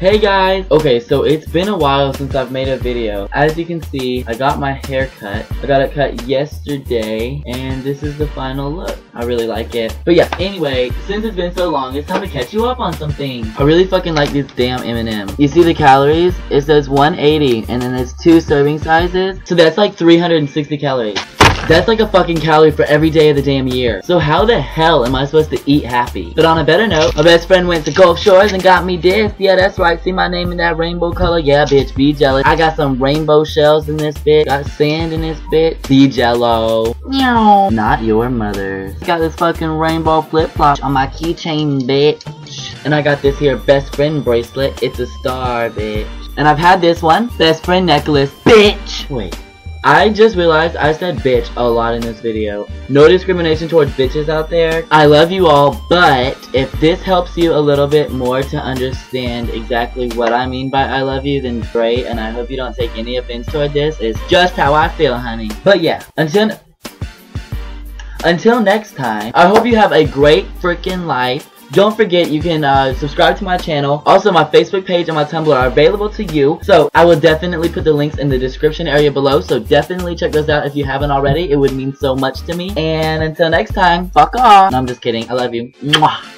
Hey guys! Okay, so it's been a while since I've made a video. As you can see, I got my hair cut. I got it cut yesterday, and this is the final look. I really like it. But yeah, anyway, since it's been so long, it's time to catch you up on something. I really fucking like this damn M&M. You see the calories? It says 180, and then there's two serving sizes. So that's like 360 calories. That's like a fucking calorie for every day of the damn year. So how the hell am I supposed to eat happy? But on a better note, my best friend went to Gulf Shores and got me this. Yeah, that's right. See my name in that rainbow color? Yeah, bitch. Be jealous. I got some rainbow shells in this bitch. Got sand in this bitch. Be jello. Meow. Not your mother. Got this fucking rainbow flip-flop on my keychain, bitch. And I got this here best friend bracelet. It's a star, bitch. And I've had this one. Best friend necklace, bitch. Wait. I just realized I said bitch a lot in this video. No discrimination towards bitches out there. I love you all, but if this helps you a little bit more to understand exactly what I mean by I love you, then great, and I hope you don't take any offense toward this. It's just how I feel, honey. But yeah, until... Until next time, I hope you have a great freaking life. Don't forget, you can uh, subscribe to my channel. Also, my Facebook page and my Tumblr are available to you. So, I will definitely put the links in the description area below. So, definitely check those out if you haven't already. It would mean so much to me. And until next time, fuck off. No, I'm just kidding. I love you. Mwah.